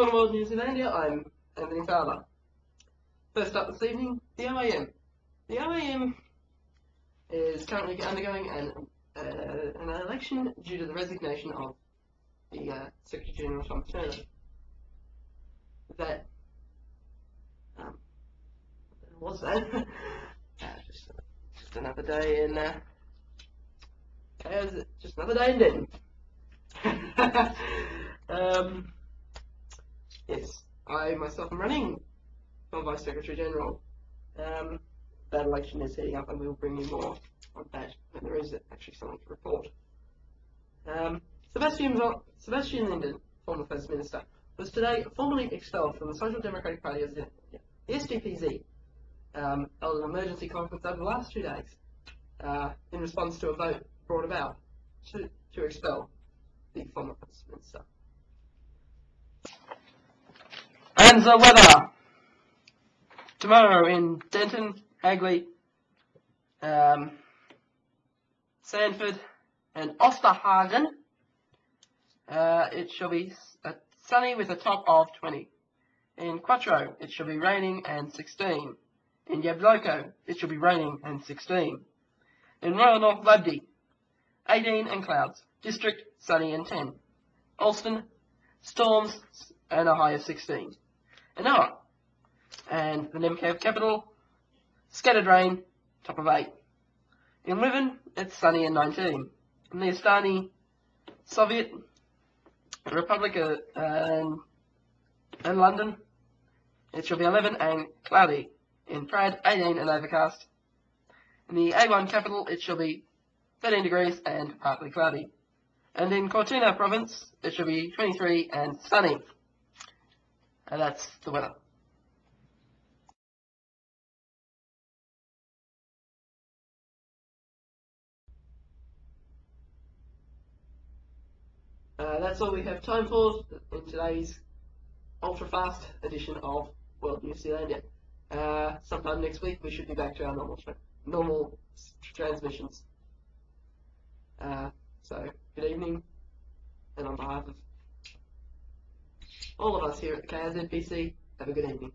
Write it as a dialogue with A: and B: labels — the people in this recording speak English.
A: morning, World News Zealandia. I'm Anthony Fowler. First up this evening, the OAM. The OAM is currently undergoing an, uh, an election due to the resignation of the uh, Secretary General Tom Turner. That um, what's that? uh, just, just another day in. Uh, just another day in Denton. um, I myself am running for Vice Secretary General. Um, that election is heating up, and we'll bring you more on that when there is actually something to report. Um, Sebastian, Sebastian Linden, former First Minister, was today formally expelled from the Social Democratic Party as the, SDPZ um, held an emergency conference over the last two days uh, in response to a vote brought about to, to expel the former First Minister. And the weather. Tomorrow in Denton, Hagley, um, Sandford, and Osterhagen, uh, it shall be uh, sunny with a top of 20. In Quattro, it shall be raining and 16. In Jabloko, it shall be raining and 16. In Royal North Rugby, 18 and clouds. District, sunny and 10. Alston, storms and a high of 16. In Oa, and the Nemcav capital, scattered rain, top of 8. In Riven, it's sunny and 19. In the Astani Soviet Republic uh, and, and London, it shall be 11 and cloudy. In Prad, 18 and overcast. In the A1 capital, it shall be 13 degrees and partly cloudy. And in Cortina province, it shall be 23 and sunny. And that's the weather. Uh, that's all we have time for in today's ultra-fast edition of World News Zealandia. Uh, sometime next week we should be back to our normal normal transmissions. Uh, so, good evening, and on behalf of all of us here at the have a good evening.